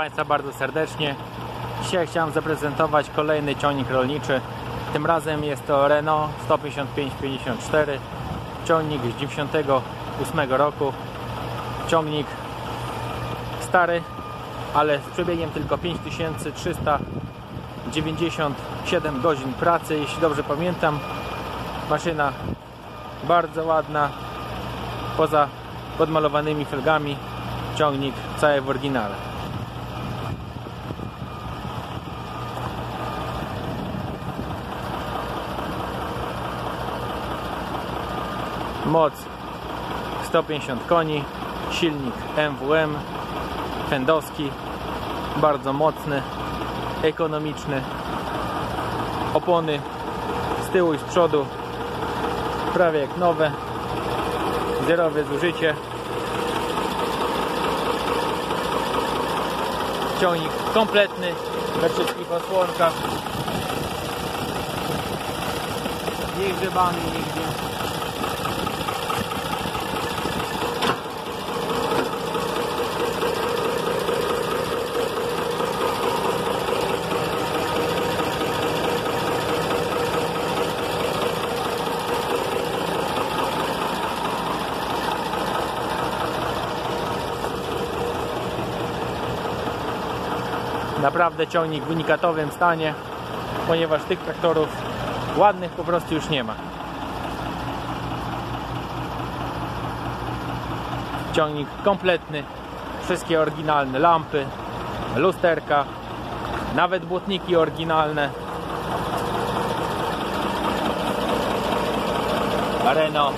Państwa bardzo serdecznie. Dzisiaj chciałem zaprezentować kolejny ciągnik rolniczy. Tym razem jest to Renault 155-54. Ciągnik z 98 roku. Ciągnik stary, ale z przebiegiem tylko 5397 godzin pracy, jeśli dobrze pamiętam. Maszyna bardzo ładna, poza podmalowanymi felgami. Ciągnik cały w oryginale. Moc 150 koni, silnik MWM, fendowski, bardzo mocny, ekonomiczny. Opony z tyłu i z przodu prawie jak nowe, zerowe zużycie. Ciągnik kompletny we wszystkich osłonkach. Nie grzebany nigdzie. Naprawdę ciągnik w unikatowym stanie, ponieważ tych traktorów ładnych po prostu już nie ma. Ciągnik kompletny, wszystkie oryginalne lampy, lusterka, nawet błotniki oryginalne. Areno,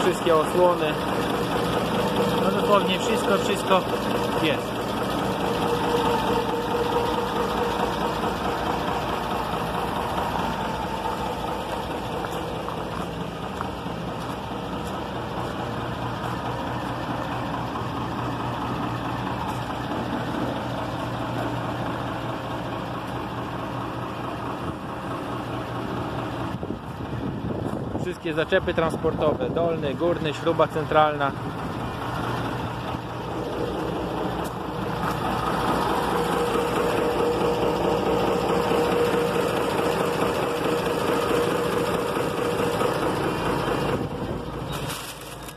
wszystkie osłony, no dosłownie wszystko, wszystko jest. Wszystkie zaczepy transportowe, dolny, górny, śruba centralna.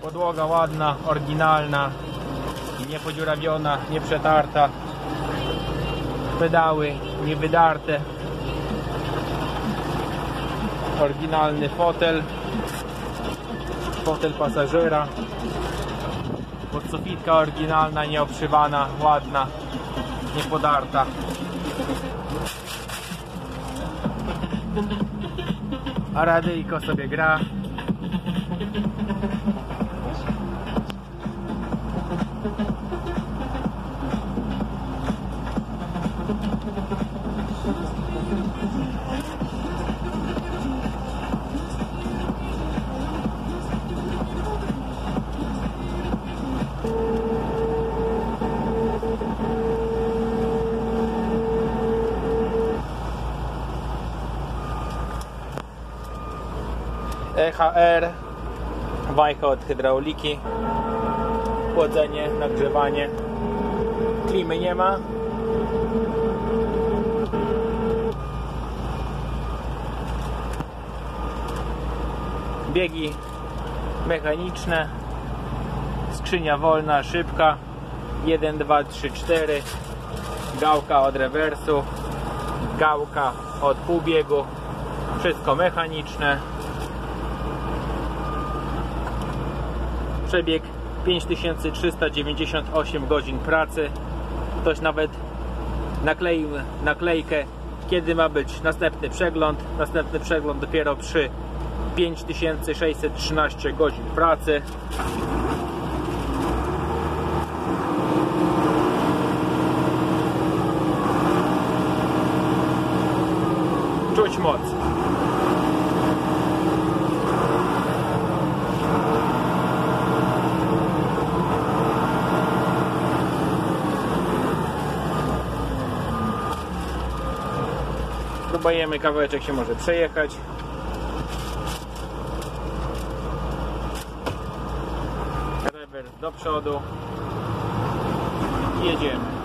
Podłoga ładna, oryginalna, niepodziurawiona, nieprzetarta. Pedały niewydarte, oryginalny fotel fotel pasażera. Podsufitka oryginalna, nieoprzywana, ładna niepodarta. A radyjko sobie gra EHR, wajcha od hydrauliki, chłodzenie, nagrzewanie, klimy nie ma. Biegi mechaniczne, skrzynia wolna, szybka, 1, 2, 3, 4, gałka od rewersu, gałka od półbiegu, wszystko mechaniczne, przebieg. 5398 godzin pracy. Ktoś nawet nakleił naklejkę. Kiedy ma być następny przegląd? Następny przegląd dopiero przy 5613 godzin pracy. Czuć moc Próbujemy, kawałeczek się może przejechać. Rewers do przodu. Jedziemy.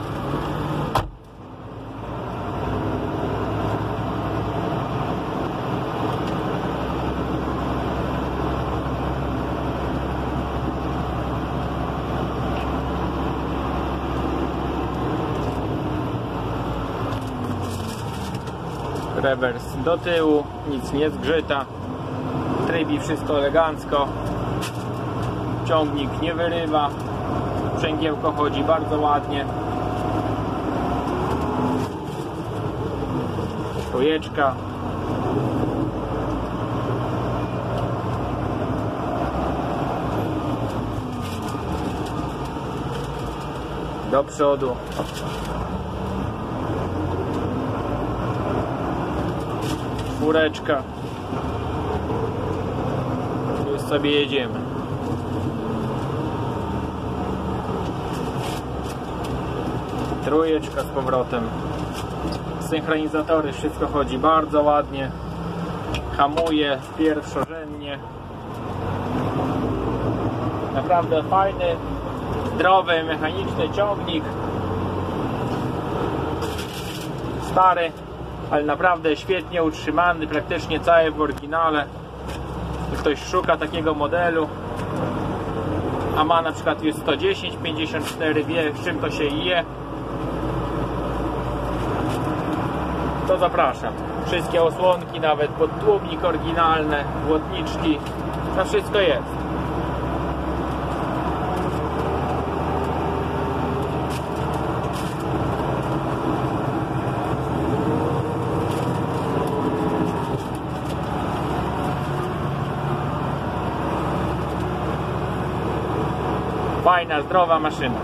Rewers do tyłu, nic nie zgrzyta. Trybi wszystko elegancko. Ciągnik nie wyrywa. Sprzęgiełko chodzi bardzo ładnie. Trójeczka. Do przodu. Czwóreczka. Już sobie jedziemy. Trójeczka z powrotem. Synchronizatory, wszystko chodzi bardzo ładnie. Hamuje pierwszorzędnie. Naprawdę fajny, zdrowy, mechaniczny ciągnik. Stary, ale naprawdę świetnie utrzymany, praktycznie cały w oryginale. Ktoś szuka takiego modelu, a ma na przykład już 110, 54, wie z czym to się je, to zapraszam. Wszystkie osłonki, nawet podtłumnik oryginalne, błotniczki, to wszystko jest. Fajna, zdrowa maszyna.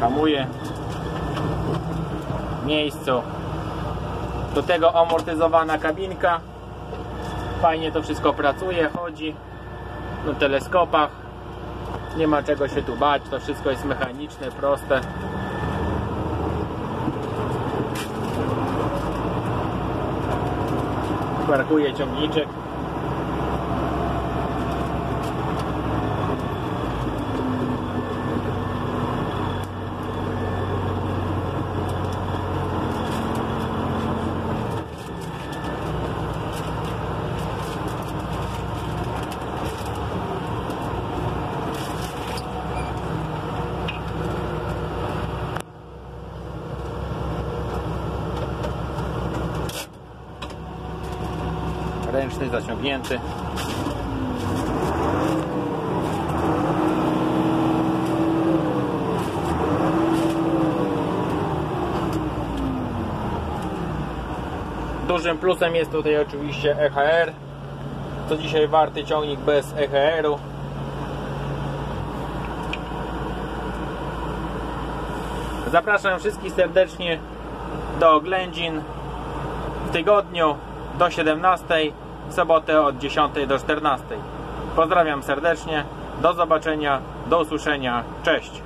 Hamuje w miejscu. Do tego amortyzowana kabinka. Fajnie to wszystko pracuje, chodzi na teleskopach. Nie ma czego się tu bać, to wszystko jest mechaniczne, proste. Parkuje ciągniczek. Ręczny zaciągnięty. Dużym plusem jest tutaj oczywiście EHR. To dzisiaj warty ciągnik bez EHR-u. Zapraszam wszystkich serdecznie do oględzin w tygodniu do 17, w sobotę od 10 do 14. Pozdrawiam serdecznie, do zobaczenia, do usłyszenia, cześć!